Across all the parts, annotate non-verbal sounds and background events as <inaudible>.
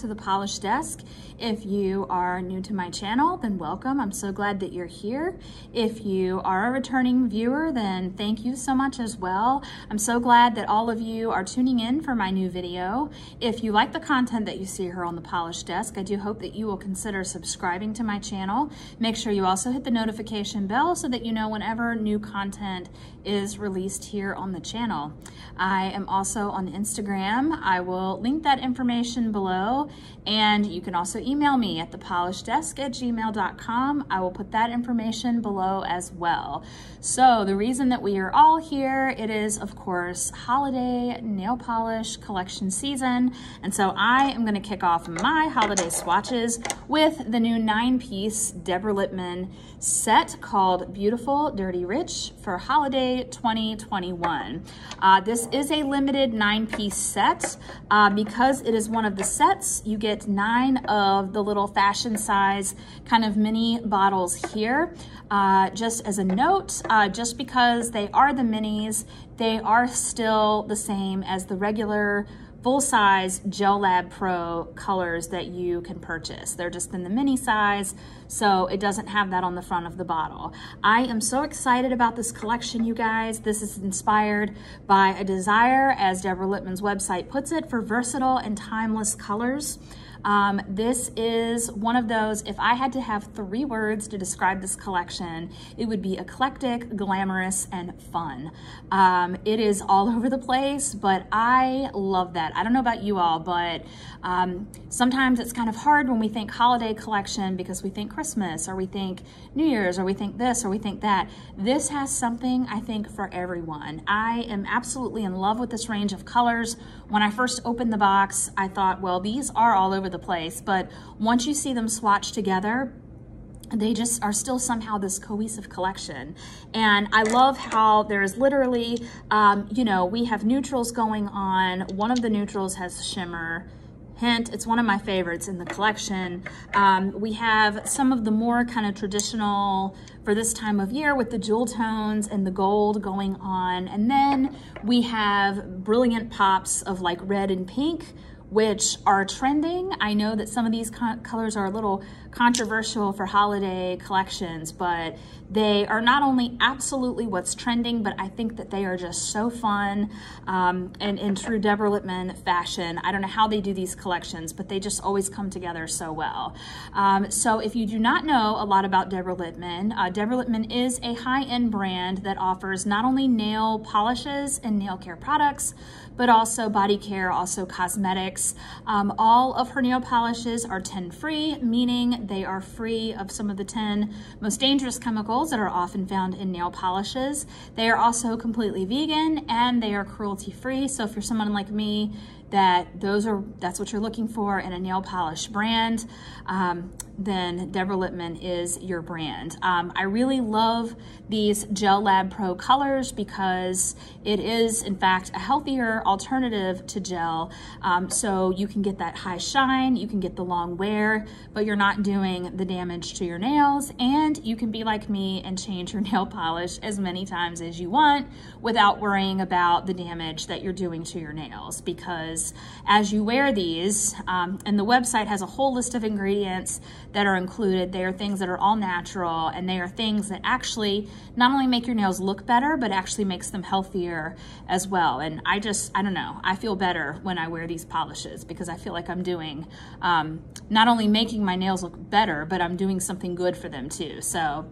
to the Polish Desk. If you are new to my channel, then welcome. I'm so glad that you're here. If you are a returning viewer, then thank you so much as well. I'm so glad that all of you are tuning in for my new video. If you like the content that you see here on the Polish Desk, I do hope that you will consider subscribing to my channel. Make sure you also hit the notification bell so that you know whenever new content is released here on the channel. I am also on Instagram. I will link that information below and you can also email me at thepolishdesk at gmail.com. I will put that information below as well. So the reason that we are all here, it is of course holiday nail polish collection season. And so I am gonna kick off my holiday swatches with the new nine piece Deborah Lippmann set called Beautiful Dirty Rich for holiday 2021. Uh, this is a limited nine piece set. Uh, because it is one of the sets, you get nine of the little fashion size kind of mini bottles here. Uh, just as a note, uh, just because they are the minis, they are still the same as the regular full-size Gel Lab Pro colors that you can purchase. They're just in the mini size, so it doesn't have that on the front of the bottle. I am so excited about this collection, you guys. This is inspired by a desire, as Deborah Lippmann's website puts it, for versatile and timeless colors. Um, this is one of those, if I had to have three words to describe this collection, it would be eclectic, glamorous, and fun. Um, it is all <laughs> over the place, but I love that. I don't know about you all, but um, sometimes it's kind of hard when we think holiday collection because we think Christmas or we think New Year's or we think this or we think that. This has something, I think, for everyone. I am absolutely in love with this range of colors. When I first opened the box, I thought, well, these are all over the place, but once you see them swatched together, they just are still somehow this cohesive collection. And I love how there's literally, um, you know, we have neutrals going on. One of the neutrals has shimmer. Hint, it's one of my favorites in the collection. Um, we have some of the more kind of traditional for this time of year with the jewel tones and the gold going on. And then we have brilliant pops of like red and pink, which are trending. I know that some of these colors are a little controversial for holiday collections, but they are not only absolutely what's trending, but I think that they are just so fun um, and in true Deborah Lippmann fashion. I don't know how they do these collections, but they just always come together so well. Um, so if you do not know a lot about Deborah Lippmann, uh, Deborah Lippmann is a high-end brand that offers not only nail polishes and nail care products, but also body care, also cosmetics. Um, all of her nail polishes are 10 free, meaning they are free of some of the 10 most dangerous chemicals that are often found in nail polishes. They are also completely vegan and they are cruelty free. So if you're someone like me that those are that's what you're looking for in a nail polish brand, um, then Deborah Lippmann is your brand. Um, I really love these Gel Lab Pro colors because it is in fact a healthier alternative to gel. Um, so you can get that high shine, you can get the long wear, but you're not doing the damage to your nails and you can be like me and change your <laughs> nail polish as many times as you want without worrying about the damage that you're doing to your nails because as you wear these, um, and the website has a whole list of ingredients that are included. They are things that are all natural and they are things that actually not only make your nails look better, but actually makes them healthier as well. And I just, I don't know, I feel better when I wear these polishes because I feel like I'm doing, um, not only making my nails look better, but I'm doing something good for them too. So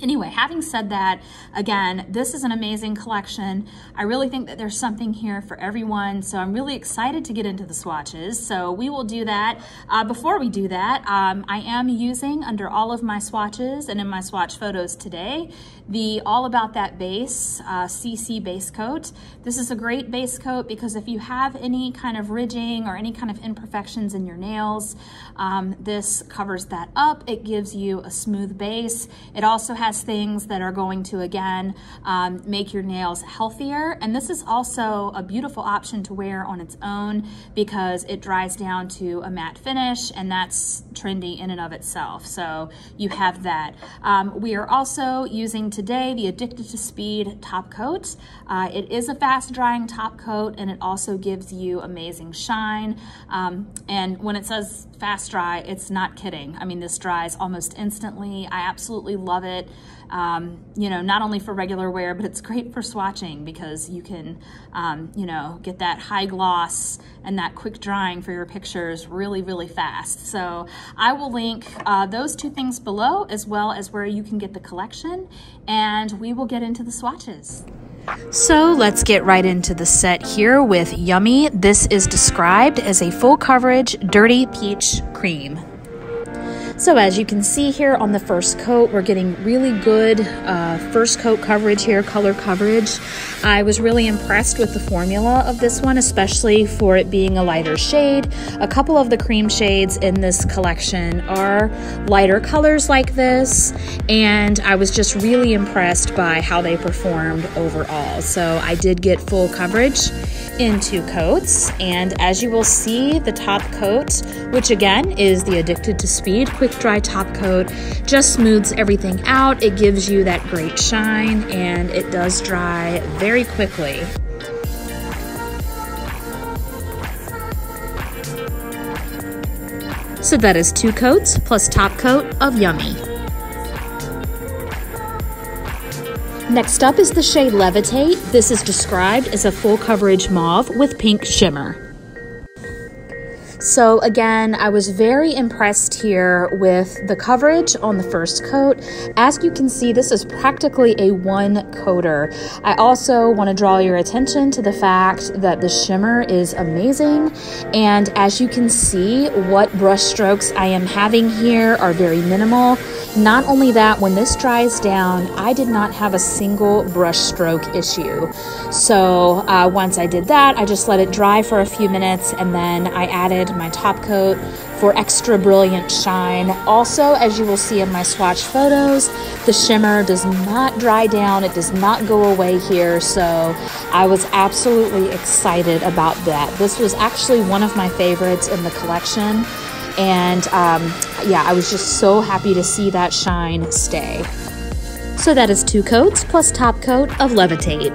Anyway, having said that, again, this is an amazing collection. I really think that there's something here for everyone, so I'm really excited to get into the swatches. So we will do that. Uh, before we do that, um, I am using under all of my swatches and in my swatch photos today, the All About That Base uh, CC base coat. This is a great base coat because if you have any kind of ridging or any kind of imperfections in your nails, um, this covers that up. It gives you a smooth base. It also has things that are going to, again, um, make your nails healthier. And this is also a beautiful option to wear on its own because it dries down to a matte finish and that's trendy in and of itself. So you have that. Um, we are also using today the Addicted to Speed top coat. Uh, it is a fast drying top coat and it also gives you amazing shine. Um, and when it says fast dry, it's not kidding. I mean, this dries almost instantly. I absolutely love it. Um, you know, not only for regular wear, but it's great for swatching because you can, um, you know, get that high gloss and that quick drying for your pictures really, really fast. So I will link uh, those two things below as well as where you can get the collection and we will get into the swatches. So let's get right into the set here with Yummy. This is described as a full coverage dirty peach cream. So as you can see here on the first coat, we're getting really good uh, first coat coverage here, color coverage. I was really impressed with the formula of this one, especially for it being a lighter shade. A couple of the cream shades in this collection are lighter colors like this, and I was just really impressed by how they performed overall. So I did get full coverage in two coats, and as you will see, the top coat, which again is the Addicted to Speed Quick Dry Top Coat, just smooths everything out. It gives you that great shine, and it does dry very quickly. So that is two coats plus top coat of Yummy. Next up is the shade Levitate. This is described as a full coverage mauve with pink shimmer. So again, I was very impressed here with the coverage on the first coat. As you can see, this is practically a one coater. I also want to draw your attention to the fact that the shimmer is amazing. And as you can see, what brush strokes I am having here are very minimal. Not only that, when this dries down, I did not have a single brush stroke issue. So uh, once I did that, I just let it dry for a few minutes and then I added my top coat for extra brilliant shine. Also, as you will see in my swatch photos, the shimmer does not dry down. It does not go away here. So I was absolutely excited about that. This was actually one of my favorites in the collection. And um, yeah, I was just so happy to see that shine stay. So that is two coats plus top coat of Levitate.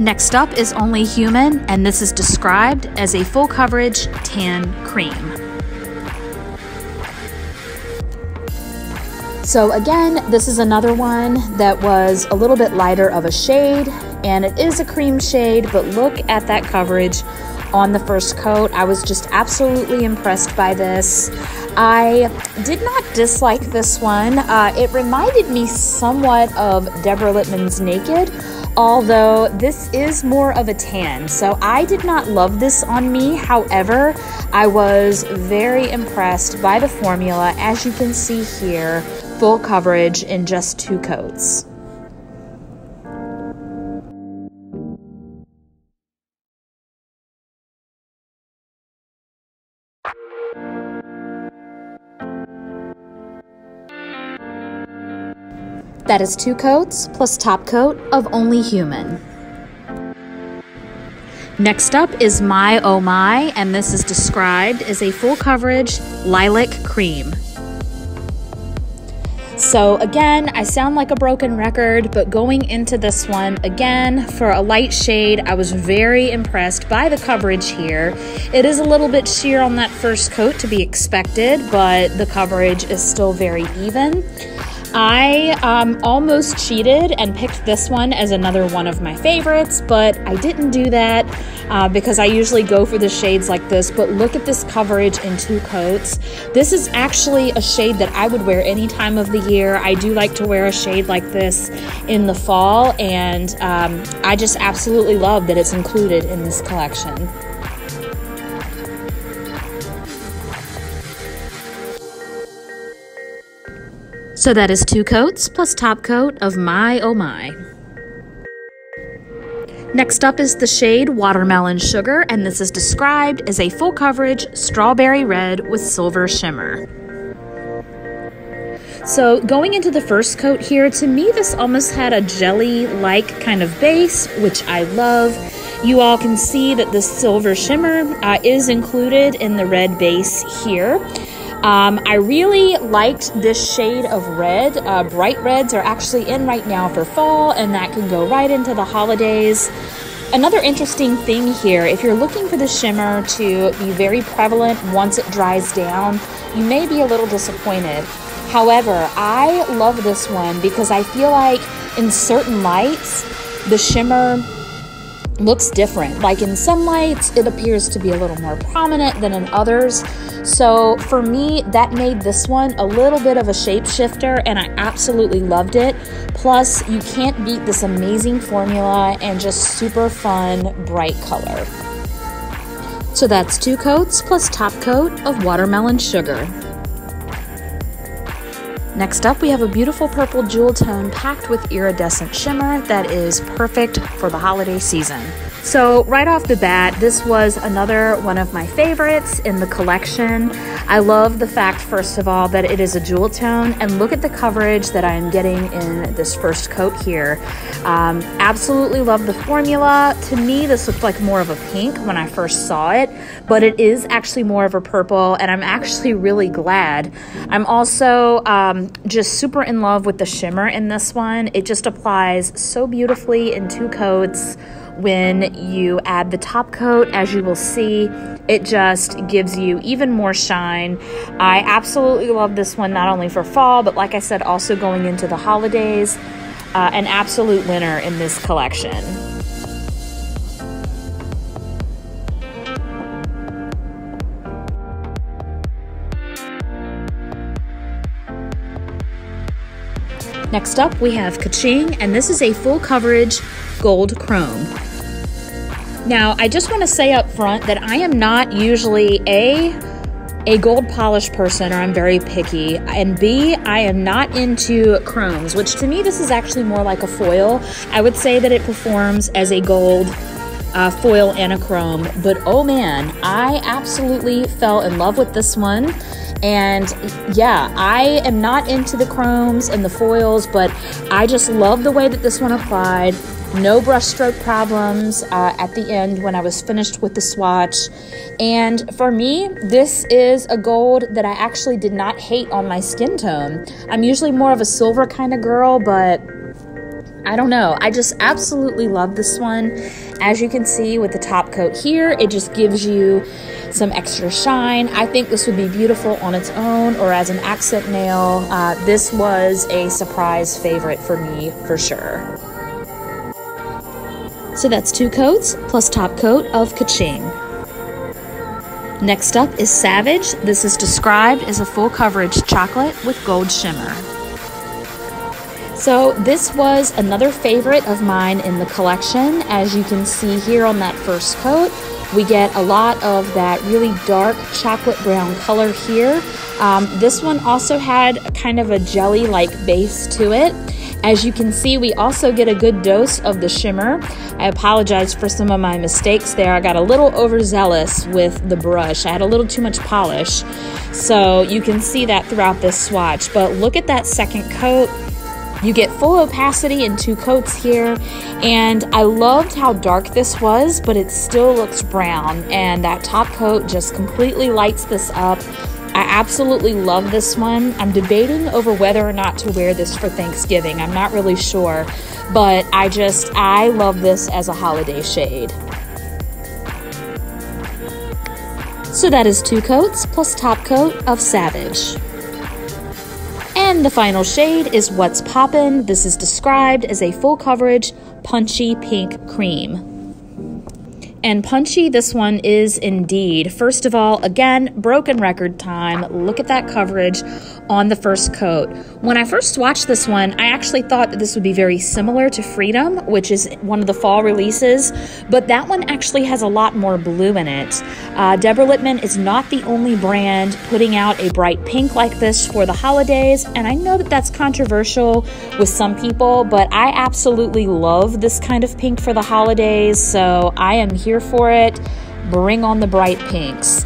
Next up is Only Human, and this is described as a full coverage tan cream. So again, this is another one that was a little bit lighter of a shade, and it is a cream shade, but look at that coverage on the first coat. I was just absolutely impressed by this. I did not dislike this one. Uh, it reminded me somewhat of Deborah Lippmann's Naked, although this is more of a tan. So I did not love this on me. However, I was very impressed by the formula. As you can see here, full coverage in just two coats. That is two coats plus top coat of Only Human. Next up is My Oh My, and this is described as a full coverage lilac cream. So, again, I sound like a broken record, but going into this one, again, for a light shade, I was very impressed by the coverage here. It is a little bit sheer on that first coat to be expected, but the coverage is still very even. I um, almost cheated and picked this one as another one of my favorites, but I didn't do that uh, because I usually go for the shades like this. But look at this coverage in two coats. This is actually a shade that I would wear any time of the year. I do like to wear a shade like this in the fall, and um, I just absolutely love that it's included in this collection. So that is two coats plus top coat of My Oh My. Next up is the shade Watermelon Sugar, and this is described as a full coverage strawberry red with silver shimmer. So going into the first coat here, to me this almost had a jelly-like kind of base, which I love. You all can see that the silver shimmer uh, is included in the red base here. Um, I really liked this shade of red. Uh, bright reds are actually in right now for fall, and that can go right into the holidays. Another interesting thing here, if you're looking for the shimmer to be very prevalent once it dries down, you may be a little disappointed. However, I love this one because I feel like in certain lights, the shimmer looks different. Like in some lights, it appears to be a little more prominent than in others. So for me, that made this one a little bit of a shapeshifter, and I absolutely loved it. Plus, you can't beat this amazing formula and just super fun, bright color. So that's two coats plus top coat of watermelon sugar. Next up, we have a beautiful purple jewel tone packed with iridescent shimmer that is perfect for the holiday season. So right off the bat, this was another one of my favorites in the collection. I love the fact, first of all, that it is a jewel tone, and look at the coverage that I am getting in this first coat here. Um, absolutely love the formula. To me, this looked like more of a pink when I first saw it, but it is actually more of a purple, and I'm actually really glad. I'm also um, just super in love with the shimmer in this one. It just applies so beautifully in two coats when you add the top coat, as you will see, it just gives you even more shine. I absolutely love this one, not only for fall, but like I said, also going into the holidays. Uh, an absolute winner in this collection. Next up, we have Kaching, and this is a full coverage gold chrome. Now, I just want to say up front that I am not usually A, a gold polish person or I'm very picky, and B, I am not into chromes, which to me this is actually more like a foil. I would say that it performs as a gold uh, foil and a chrome, but oh man, I absolutely fell in love with this one. And yeah, I am not into the chromes and the foils, but I just love the way that this one applied. No brushstroke problems uh, at the end when I was finished with the swatch. And for me, this is a gold that I actually did not hate on my skin tone. I'm usually more of a silver kind of girl, but I don't know. I just absolutely love this one. As you can see with the top coat here, it just gives you some extra shine. I think this would be beautiful on its own or as an accent nail. Uh, this was a surprise favorite for me for sure. So that's two coats plus top coat of Kaching. Next up is Savage. This is described as a full coverage chocolate with gold shimmer. So this was another favorite of mine in the collection. As you can see here on that first coat, we get a lot of that really dark chocolate brown color here. Um, this one also had kind of a jelly-like base to it. As you can see, we also get a good dose of the shimmer. I apologize for some of my mistakes there. I got a little overzealous with the brush. I had a little too much polish. So you can see that throughout this swatch. But look at that second coat. You get full opacity in two coats here, and I loved how dark this was, but it still looks brown, and that top coat just completely lights this up. I absolutely love this one. I'm debating over whether or not to wear this for Thanksgiving. I'm not really sure, but I just, I love this as a holiday shade. So that is two coats plus top coat of Savage. And the final shade is What's Poppin'. This is described as a full coverage punchy pink cream. And punchy this one is indeed. First of all, again, broken record time. Look at that coverage on the first coat. When I first swatched this one, I actually thought that this would be very similar to Freedom, which is one of the fall releases, but that one actually has a lot more blue in it. Uh, Deborah Lippmann is not the only brand putting out a bright pink like this for the holidays, and I know that that's controversial with some people, but I absolutely love this kind of pink for the holidays, so I am here for it. Bring on the bright pinks.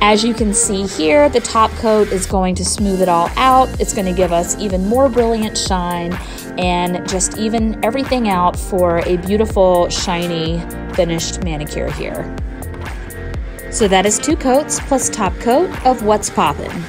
As you can see here, the top coat is going to smooth it all out. It's going to give us even more brilliant shine and just even everything out for a beautiful, shiny, finished manicure here. So that is two coats plus top coat of What's Poppin'.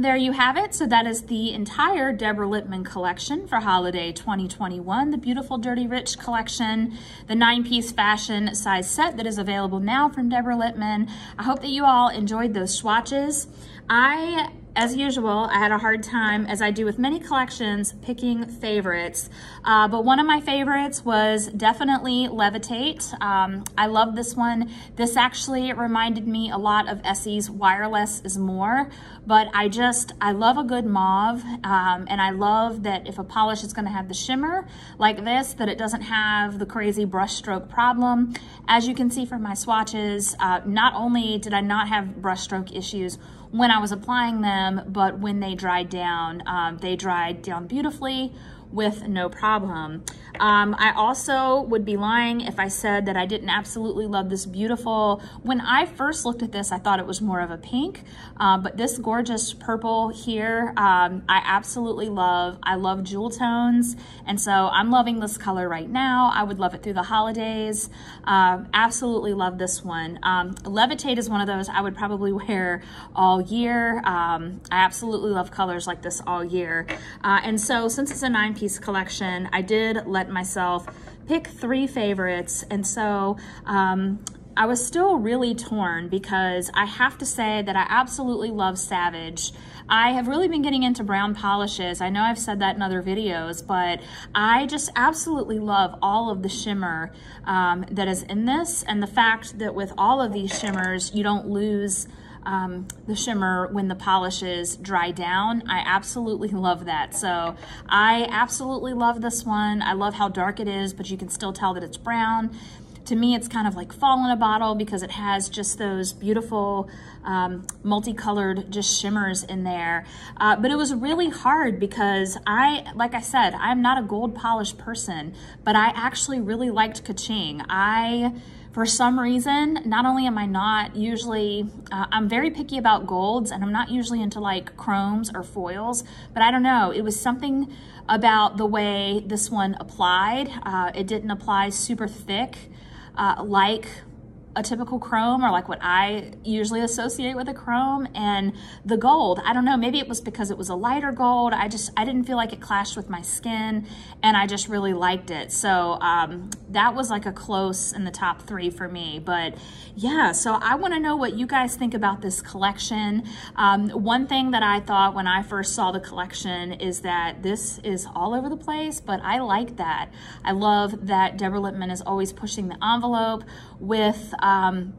There you have it. So that is the entire Deborah Lippmann collection for holiday 2021. The beautiful Dirty Rich collection, the nine-piece fashion size set that is available now from Deborah Lippmann. I hope that you all enjoyed those swatches. I as usual, I had a hard time, as I do with many collections, picking favorites. Uh, but one of my favorites was definitely Levitate. Um, I love this one. This actually reminded me a lot of Essie's Wireless is More, but I just, I love a good mauve, um, and I love that if a polish is gonna have the shimmer like this, that it doesn't have the crazy brush stroke problem. As you can see from my swatches, uh, not only did I not have brush stroke issues when I was applying them, but when they dried down, um, they dried down beautifully with no problem. Um, I also would be lying if I said that I didn't absolutely love this beautiful, when I first looked at this, I thought it was more of a pink, uh, but this gorgeous purple here, um, I absolutely love. I love jewel tones, and so I'm loving this color right now. I would love it through the holidays. Um, absolutely love this one. Um, Levitate is one of those I would probably <laughs> wear all year. Um, I absolutely love colors like this all year. Uh, and so since it's a nine piece collection, I did let myself pick three favorites. And so um, I was still really torn because I have to say that I absolutely love Savage. I have really been getting into brown polishes. I know I've said that in other videos, but I just absolutely love all of the shimmer um, that is in this and the fact that with all of these shimmers, you don't lose um, the shimmer when the polishes dry down. I absolutely love that. So I absolutely love this one. I love how dark it is, but you can still tell that it's brown. To me, it's kind of like fall in a bottle because it has just those beautiful um, multicolored just shimmers in there. Uh, but it was really hard because I, like I said, I'm not a gold polish person, but I actually really liked Kaching. I for some reason, not only am I not usually, uh, I'm very picky about golds and I'm not usually into like chromes or foils, but I don't know, it was something about the way this one applied. Uh, it didn't apply super thick uh, like a typical chrome or like what I usually associate with a chrome and the gold I don't know maybe it was because it was a lighter gold I just I didn't feel like it clashed with my skin and I just really liked it. So um, that was like a close in the top three for me but yeah so I want to know what you guys think about this collection. Um, one thing that I thought when I first saw the collection is that this is all over the place but I like that. I love that Deborah Lippmann is always pushing the envelope with um,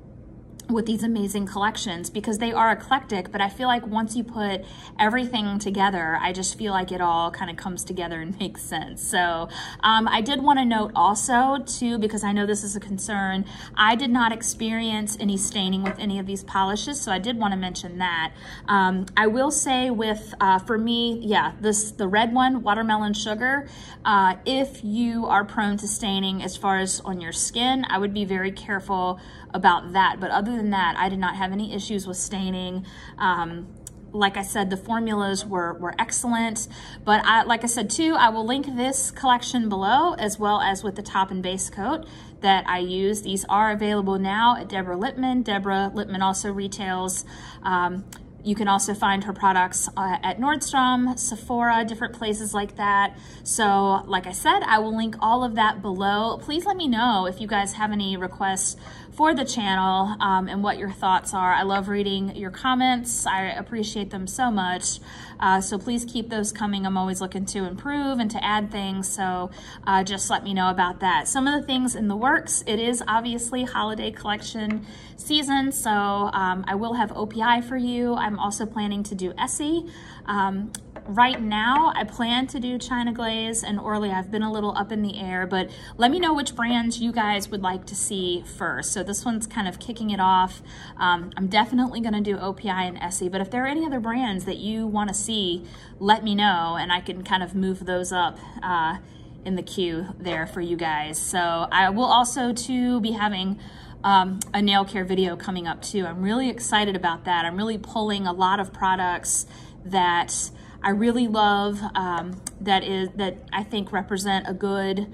with these amazing collections because they are eclectic, but I feel like once you put everything together, I just feel like it all kind of comes together and <laughs> makes sense. So um, I did want to note also too, because I know this is a concern, I did not experience any staining with any of these polishes, so I did want to mention that. Um, I will say with, uh, for me, yeah, this the red one, watermelon sugar, uh, if you are prone to staining as far as on your skin, I would be very careful about that. But other than that, I did not have any issues with staining. Um, like I said, the formulas were, were excellent. But I, like I said too, I will link this collection below as well as with the top and base coat that I use. These are available now at Deborah Lippmann. Deborah Lippmann also retails um, you can also find her products uh, at Nordstrom, Sephora, different places like that. So like I said, I will link all of that below. Please let me know if you guys have any requests for the channel um, and what your thoughts are. I love reading your comments. I appreciate them so much. Uh, so please keep those coming. I'm always looking to improve and to add things. So uh, just let me know about that. Some of the things in the works, it is obviously holiday collection season. So um, I will have OPI for you. I'm also planning to do Essie. Um, right now, I plan to do China Glaze and Orly. I've been a little up in the air, but let me know which brands you guys would like to see first. So this one's kind of kicking it off. Um, I'm definitely gonna do OPI and Essie, but if there are any other brands that you wanna see, let me know and I can kind of move those up uh, in the queue there for you guys. So I will also too be having um, a nail care video coming up too. I'm really excited about that. I'm really pulling a lot of products that I really love um, that is that I think represent a good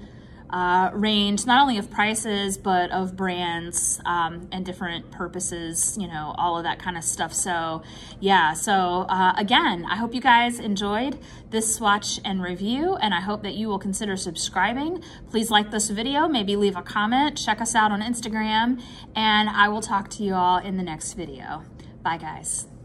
uh, range, not only of prices, but of brands um, and different purposes, you know, all of that kind of stuff. So yeah, so uh, again, I hope you guys enjoyed this swatch and review, and I hope that you will consider subscribing. Please like this video, maybe leave a comment, check us out on Instagram, and I will talk to you all in the next video. Bye guys.